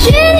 去